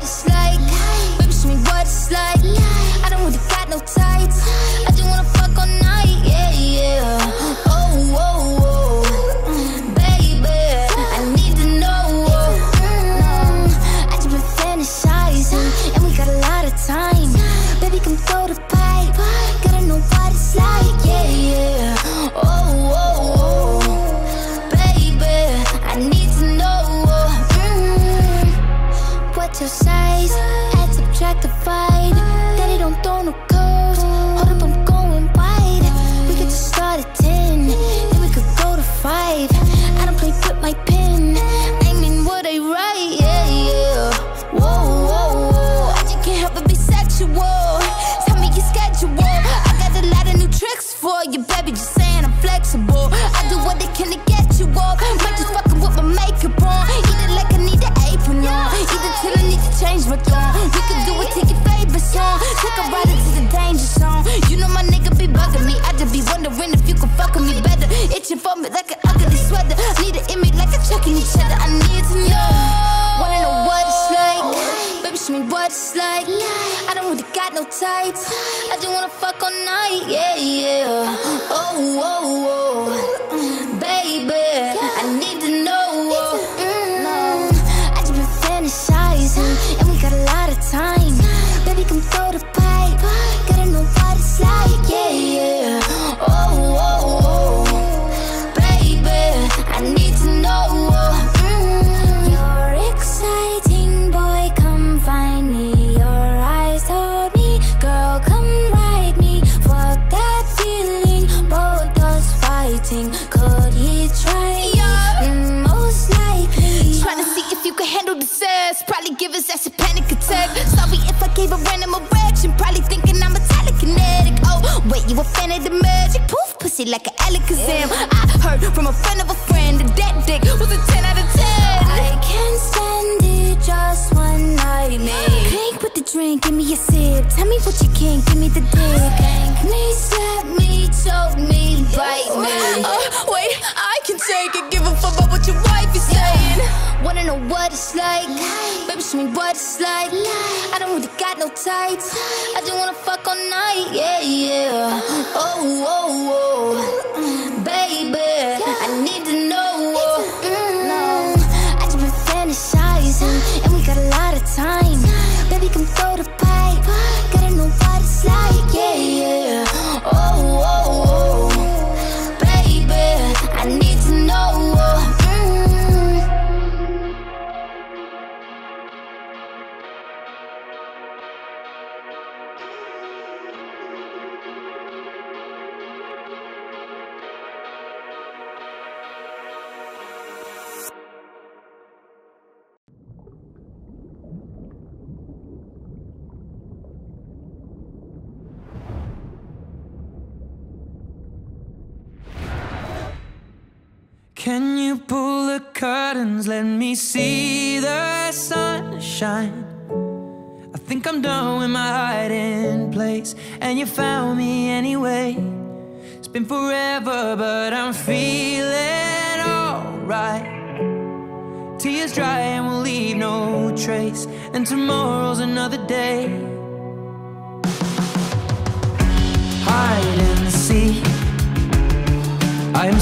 What it's like? Baby, me what it's like. I don't really got no tights. Flexible. I do what they can to get you up. Might just fucking with my makeup on. Eat it like I need an apron on. Eat it till I need to change my tone. We could do it, take your favorite song. Take a ride into the danger zone. You know my nigga be bugging me. I just be wondering if you can fuck with me better. Itching for me like an ugly sweater. Need an image like a chucking each got no tights. I just wanna fuck all night, yeah, yeah. Oh, oh, oh. Baby, I need a fan of the magic? Poof, pussy like an Alakazam. I heard from a friend of a friend that that dick was a 10 out of 10. I can't stand it just one night, man. Clink with the drink, give me a sip. Tell me what you can, give me the dick. Spank me, slap me, choke me, bite me. Uh, wait, I can take it. Give a fuck about what your wife is saying. Wanna know what it's like? Show me what it's like. I don't really got no tights. I just wanna fuck all night, yeah, yeah. Oh, oh, oh. Baby, I need to know. Mm, I just been fantasizing, and we got a lot of time. Baby, come throw the pipe. Gotta know what it's like, Can you pull the curtains? Let me see the sunshine. I think I'm done with my hiding place, and you found me anyway. It's been forever, but I'm feeling alright. Tears dry and we'll leave no trace, and tomorrow's another day. Hide and seek. I am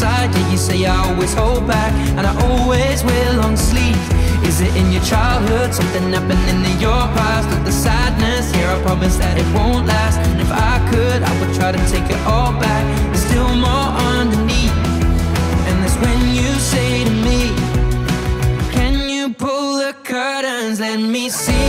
Inside, yeah, you say I always hold back, and I always wear long sleeves. Is it in your childhood? Something happening in your past? Or the sadness? Here, I promise that it won't last. And if I could, I would try to take it all back. There's still more underneath. And that's when you say to me, Can you pull the curtains? Let me see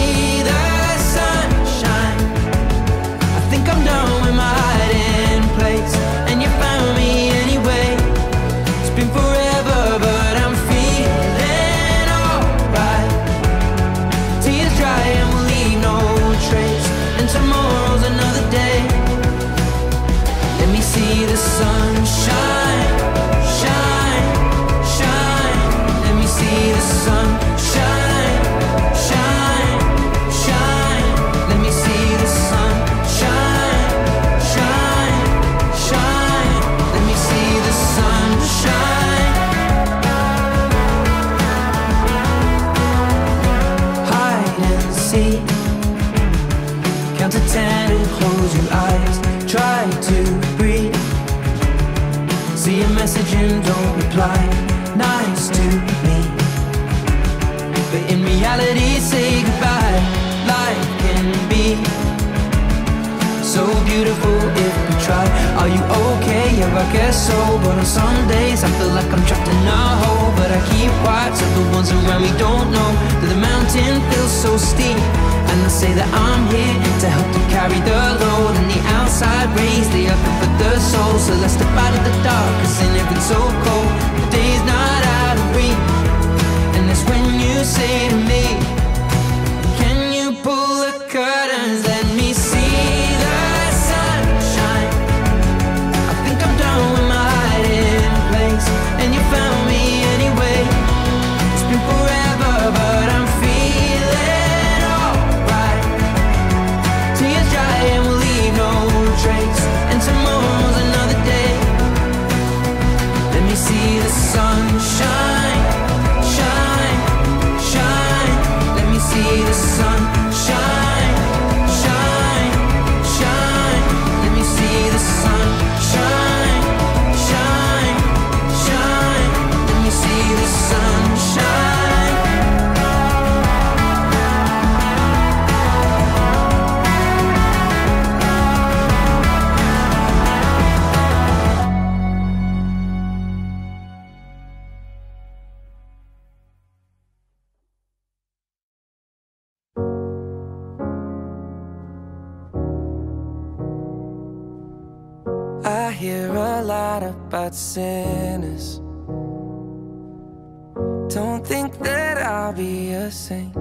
beautiful if we try. Are you okay? Yeah, I guess so. But on some days, I feel like I'm trapped in a hole. But I keep quiet so the ones around me don't know that the mountain feels so steep. And I say that I'm here to help to carry the load. And the outside rays, they are good for the soul. So let's step out of the dark, cause in if it's so cold, the day's not out of reach. And that's when you say to me, hear a lot about sinners. Don't think that I'll be a saint.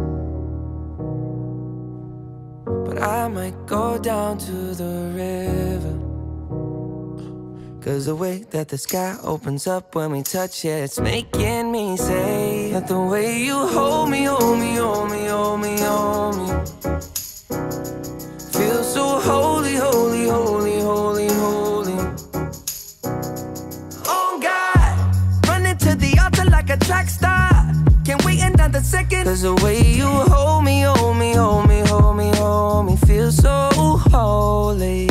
But I might go down to the river. Cause the way that the sky opens up when we touch it, it's making me say that the way you hold me, hold me, hold me, hold me, hold me. Cause the way you hold me, hold me, hold me, hold me, hold me, feel so holy.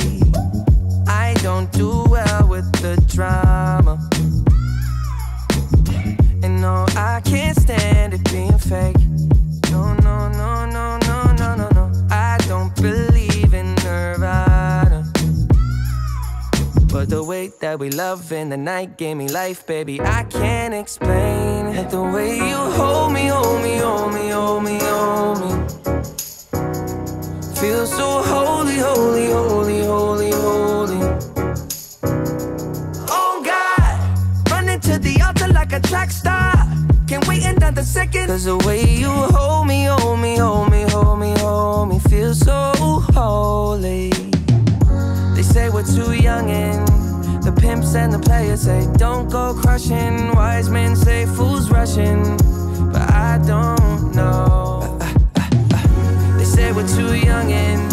Night gave me life, baby. I can't explain it. The way you hold me, hold me, hold me, hold me, hold me. Feel so holy, holy, holy, holy, holy. Oh God, running to the altar like a track star. Can't wait another second. Cause the way you hold me, hold me, hold me, hold me, hold me, feel so holy. They say we're too young and the pimps and the players say don't go crushing. Wise men say fools rushing, but I don't know. They say we're too young and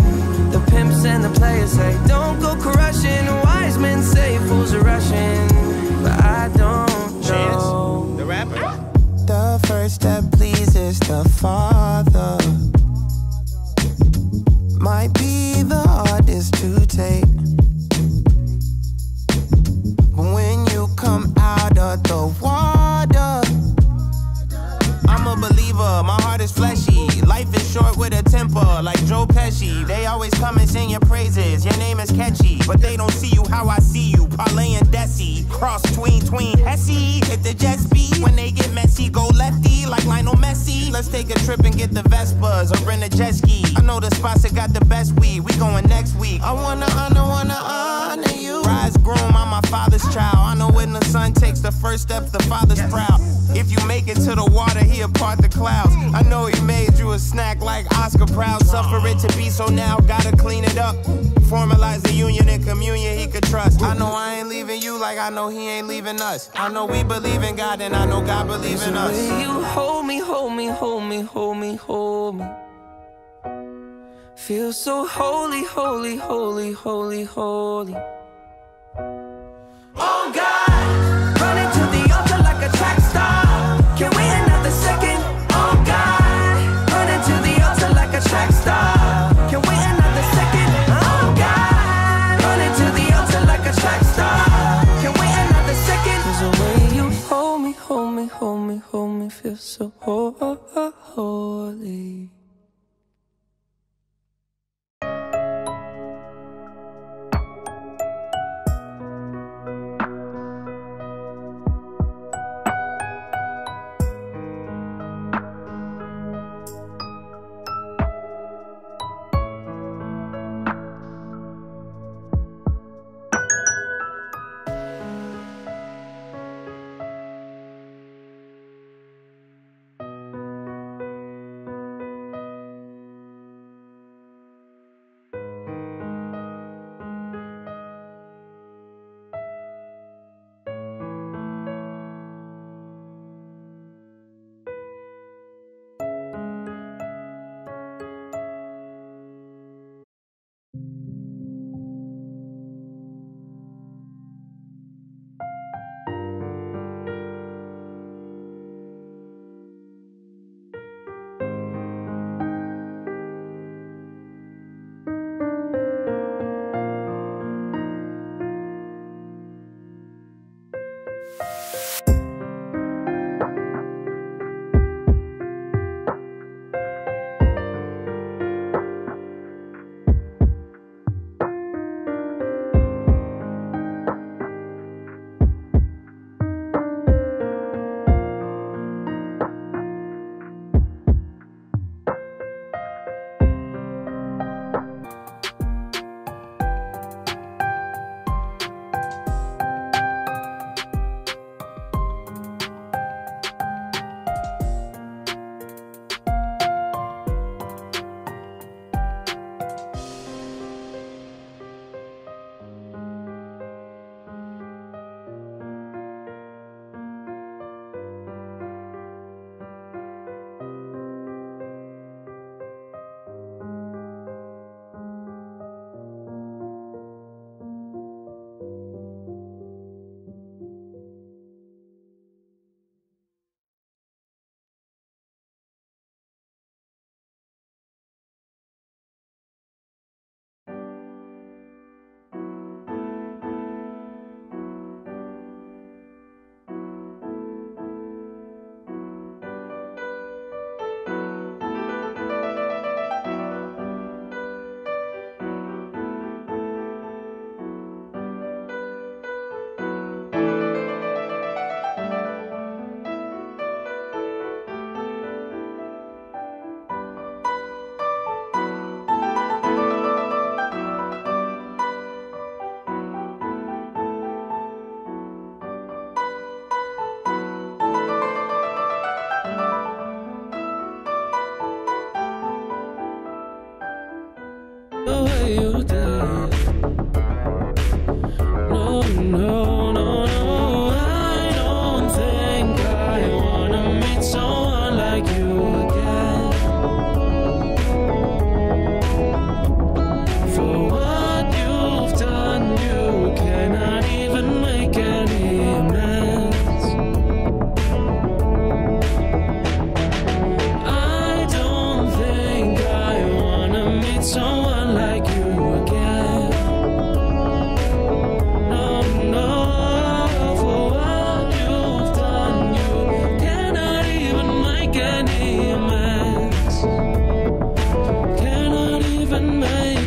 with a temper, like Joe Pesci. They always come and sing your praises, your name is catchy. But they don't see you how I see you, Parlay and Desi. Cross tween, tween, Hesse. Hit the jet speed, when they get messy, go lefty, like Lionel Messi. Let's take a trip and get the Vespas or rent a jet ski. I know the spots that got the best weed, we going next week. I wanna honor, wanna honor you. Rise groom, I'm my father's child. I know when the son takes the first step, the father's proud. If you make it to the water, he'll part the clouds. I know he made you a snack like Oscar Proud. Suffer it to be so now, gotta clean it up. Formalize the union and communion he could trust. I know I ain't leaving you like I know he ain't leaving us. I know we believe in God and I know God believe in us. you hold me, hold me, hold me, hold me, hold me. Feel so holy, holy, holy, holy, holy.